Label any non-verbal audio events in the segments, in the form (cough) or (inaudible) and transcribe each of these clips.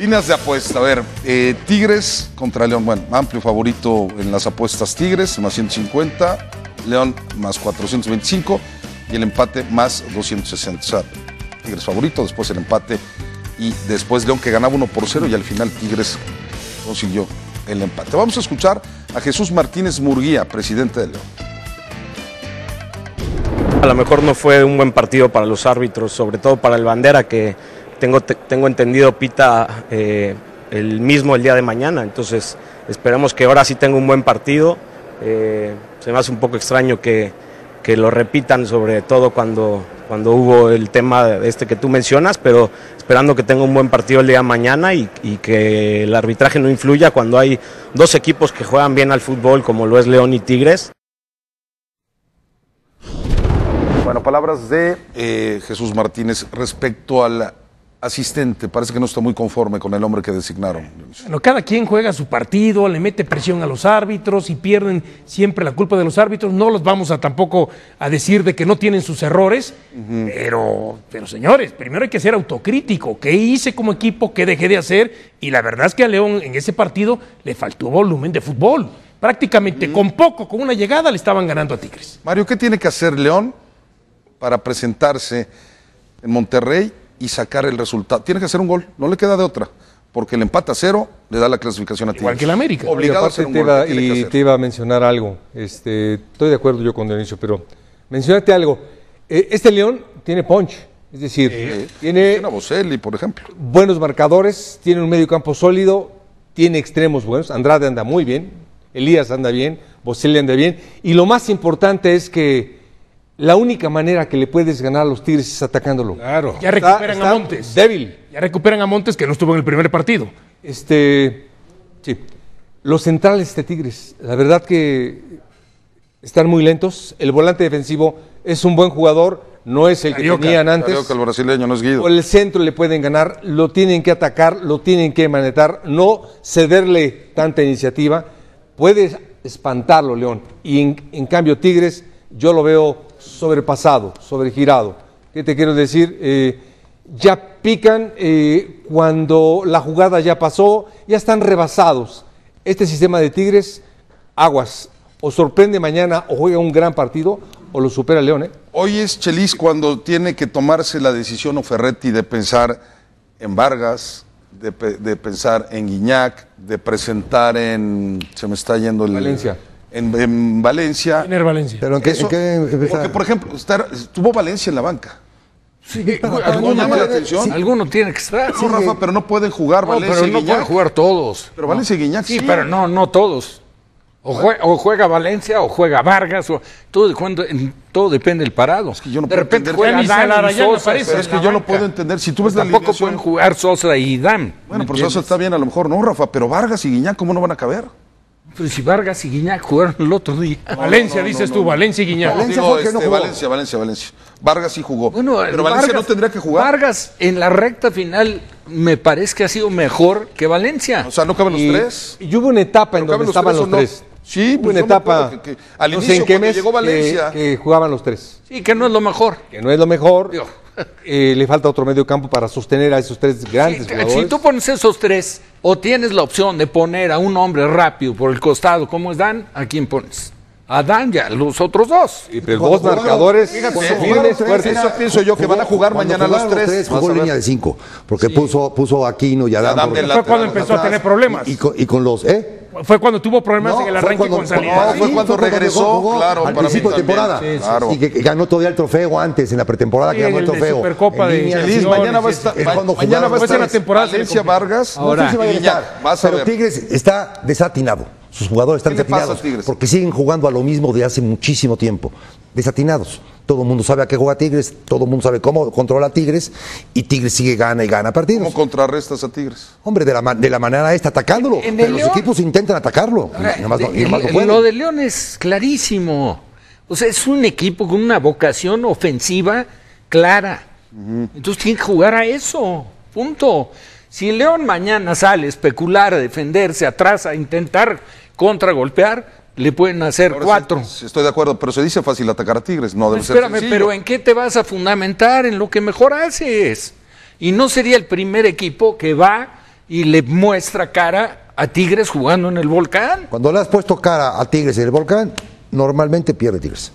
Líneas de apuesta. A ver, eh, Tigres contra León. Bueno, amplio favorito en las apuestas Tigres, más 150. León más 425. Y el empate más 260. O sea, Tigres favorito, después el empate. Y después León que ganaba 1 por 0. Y al final Tigres consiguió el empate. Vamos a escuchar a Jesús Martínez Murguía, presidente de León. A lo mejor no fue un buen partido para los árbitros, sobre todo para el Bandera, que tengo, tengo entendido pita eh, el mismo el día de mañana. Entonces esperemos que ahora sí tenga un buen partido. Eh, se me hace un poco extraño que, que lo repitan, sobre todo cuando, cuando hubo el tema este que tú mencionas, pero esperando que tenga un buen partido el día de mañana y, que el arbitraje no influya cuando hay dos equipos que juegan bien al fútbol, como lo es León y Tigres. Bueno, palabras de eh, Jesús Martínez respecto al asistente. Parece que no está muy conforme con el hombre que designaron. Bueno, cada quien juega su partido, le mete presión a los árbitros y pierden siempre la culpa de los árbitros. No los vamos a tampoco a decir de que no tienen sus errores, uh -huh. pero, pero señores, primero hay que ser autocrítico. ¿Qué hice como equipo? ¿Qué dejé de hacer? Y la verdad es que a León en ese partido le faltó volumen de fútbol. Prácticamente uh -huh. con poco, con una llegada, le estaban ganando a Tigres. Mario, ¿qué tiene que hacer León para presentarse en Monterrey y sacar el resultado. Tiene que hacer un gol, no le queda de otra, porque el empate a cero le da la clasificación a Tigres. Igual que el América. Obligado a hacer un te gol. iba, ¿qué tiene que y hacer? te iba a mencionar algo. Este, estoy de acuerdo yo con Dionisio, pero mencionate algo. Eh, este León tiene punch, es decir, Eh, tiene Tiene a Boselli, por ejemplo. buenos marcadores, tiene un medio campo sólido, tiene extremos buenos. Andrade anda muy bien, Elías anda bien, Boselli anda bien. Y lo más importante es que la única manera que le puedes ganar a los Tigres es atacándolo. Claro. Ya recuperan Está- a Montes. Débil. Ya recuperan a Montes que no estuvo en el primer partido. Este, sí. Los centrales de Tigres, la verdad que están muy lentos. El volante defensivo es un buen jugador, no es el que Carioca. tenían antes. Creo que el brasileño no es Guido. Por el centro le pueden ganar, lo tienen que atacar, lo tienen que manetar, no cederle tanta iniciativa. Puede espantarlo, León. Y en, en cambio, Tigres, yo lo veo sobrepasado, sobregirado. ¿Qué te quiero decir? Eh, ya pican eh, cuando la jugada ya pasó, ya están rebasados. Este sistema de Tigres, aguas, o sorprende mañana o juega un gran partido o lo supera León. ¿eh? Hoy es Chelis cuando tiene que tomarse la decisión o Ferretti de pensar en Vargas, de, de pensar en Guiñac, de presentar en. Se me está yendo el. Valencia. En, en Valencia. Tener Valencia. Pero en qué, Eso- en qué porque, por ejemplo, estar- estuvo Valencia en la banca. ¿No (laughs) Alguno, llama la atención? alguno tiene que estar. No, Rafa, pero no pueden jugar No, Valencia pero y no Guiñac. pueden jugar todos. Pero Valencia y Guiñac Sí, sí. pero no, no todos. O juega, o juega Valencia o juega Vargas. O, todo, de cuando- en- todo depende del parado. que yo no de puedo repente entender juega Dani Sosa, aparece. Pero es que yo no puedo entender. Si tú ves la Tampoco pueden jugar Sosa y Dan. Bueno, ¿me por eso entiendes? está bien, a lo mejor no, Rafa, pero Vargas y Guiñac, ¿cómo no van a caber? Pero si Vargas y Guiñac jugaron el otro día. Valencia, no, dices no, tú. Valencia y Guiñac. Valencia Digo, fue el que no este, jugó. Valencia, Valencia, Valencia. Vargas sí jugó. Bueno, pero Valencia no tendría que jugar. Vargas en la recta final me parece que ha sido mejor que Valencia. O sea, no caben los Y, tres. y hubo una etapa en ¿No caben donde los estaban tres los no? tres. Sí, hubo pues una etapa. que- que al no sé inicio, en qué cuando mes llegó Valencia- que, que jugaban los tres. Sí, que no es lo mejor. Que no es lo mejor. Digo. Eh, le falta otro medio campo para sostener a esos tres grandes Si, jugadores. si tú pones esos tres, o tienes la opción de poner a un hombre rápido por el costado, como es Dan, ¿a quién pones? A Dan y a los otros dos. Y, Cuando dos jugaron- marcadores fíjate, firmes, tres, fuertes. Eso pienso yo que van a jugar mañana los jugaron tres. Jugó línea de cinco, porque puso, puso Aquino y a Adam Adam. del Fue cuando empezó a tener problemas. Y, y con, y con los, ¿eh? Fue cuando tuvo problemas No, en el fue arranque cuando- con salida. No, fue cuando regresó, jugó claro, al para principio de temporada. Sí, claro. Y que, que ganó todavía el trofeo antes, en la pretemporada, Sí, que ganó el el de trofeo. Supercopa En de línea Chelis, Sí, mañana va a estar, mañana va a estar la temporada. Vargas Ahora, No sé si va a y estar, Guiñac. Vas a pero ver. Tigres está desatinado. Sus jugadores están ¿Qué le pasa a desatinados. Porque siguen jugando a lo mismo de hace muchísimo tiempo. Desatinados. Todo el mundo sabe a qué juega Tigres, todo el mundo sabe cómo controla a Tigres y Tigres sigue gana y gana partidos. ¿Cómo contrarrestas a Tigres? Hombre, de la, de la manera esta, atacándolo. En el Pero los León- equipos intentan atacarlo. Ahora, y nomás no- y nomás el- lo de León es clarísimo. O sea, es un equipo con una vocación ofensiva clara. Entonces tiene que jugar a eso. Punto. Si León mañana sale a especular, a defenderse atrás, a intentar contragolpear, le pueden hacer Ahora cuatro. estoy de acuerdo, pero se dice fácil atacar a Tigres, no debe ser Espérame, pero ¿en qué te vas a fundamentar? En lo que mejor haces. Y no sería el primer equipo que va y le muestra cara a Tigres jugando en el volcán. Cuando le has puesto cara a Tigres y el Volcán, normalmente pierde Tigres.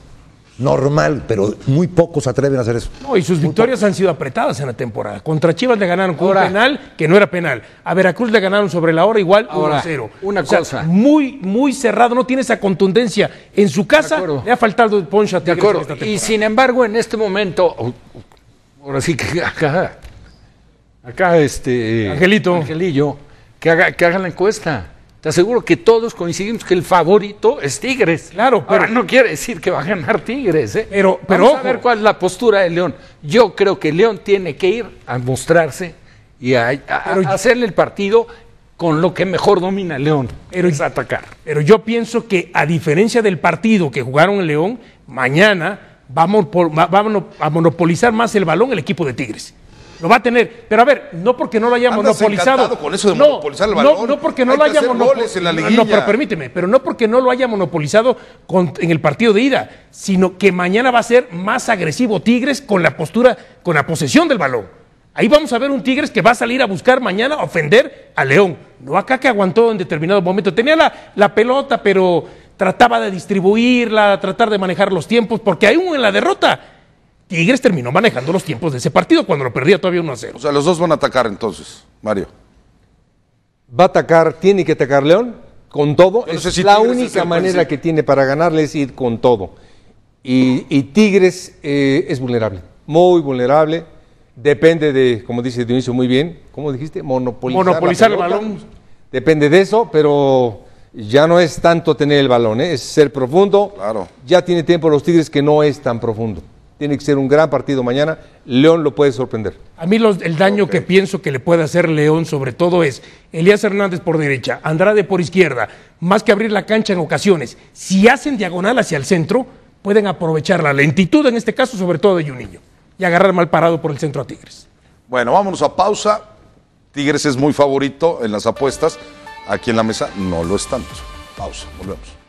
Normal, pero muy pocos se atreven a hacer eso. No, y sus victorias han sido apretadas en la temporada. Contra Chivas le ganaron con Ahora- un penal que no era penal. A Veracruz le ganaron sobre la hora igual Ahora, 1-0. una O sea, cosa. muy, muy cerrado, no tiene esa contundencia. En su casa le ha faltado el poncho a De acuerdo. esta Y sin embargo, en este momento, oh, ahora sí que acá, acá este Angelito. Angelillo, que haga, que haga la encuesta. Te aseguro que todos coincidimos que el favorito es Tigres. Claro, pero- Ahora, no quiere decir que va a ganar Tigres, ¿eh? Pero- pero Vamos a ver cuál es la postura de León. Yo creo que León tiene que ir a mostrarse y a, a- Pero- a hacerle el partido con lo que mejor domina León. Pero- es atacar. Pero yo pienso que, a diferencia del partido que jugaron en León, mañana vamos va- a monopolizar más el balón el equipo de Tigres. Lo va a tener. Pero a ver, no porque no lo haya Andas monopolizado. encantado con eso de no, monopolizar el no, balón. No, porque no Hay lo haya hacer monopo- goles en la No, pero permíteme, pero no porque no lo haya monopolizado con- en el partido de ida, sino que mañana va a ser más agresivo Tigres con la postura, con la posesión del balón. Ahí vamos a ver un Tigres que va a salir a buscar mañana a ofender a León. No acá que aguantó en determinado momento. Tenía la, la pelota, pero trataba de distribuirla, tratar de manejar los tiempos, porque aún en la derrota, Tigres terminó manejando los tiempos de ese partido cuando lo perdía todavía 1 a 0. O sea, los dos van a atacar entonces, Mario. Va a atacar, tiene que atacar León con todo. No es sé si la Tigres es única manera que tiene para ganarle es ir con todo. Y, y Tigres eh, es vulnerable, muy vulnerable. Depende de, como dice Dionisio muy bien, ¿cómo dijiste? Monopolizar, Monopolizar el balón. Depende de eso, pero ya no es tanto tener el balón, ¿eh? es ser profundo. Claro. Ya tiene tiempo los Tigres que no es tan profundo. Tiene que ser un gran partido mañana. León lo puede sorprender. A mí los- el daño que pienso que le puede hacer León sobre todo es Elías Hernández por derecha, Andrade por izquierda, más que abrir la cancha en ocasiones. Si hacen diagonal hacia el centro, pueden aprovechar la lentitud, en este caso sobre todo de Juninho, y agarrar mal parado por el centro a Tigres. Bueno, vámonos a pausa. Tigres es muy favorito en las apuestas. Aquí en la mesa no lo es tanto. Pausa, volvemos.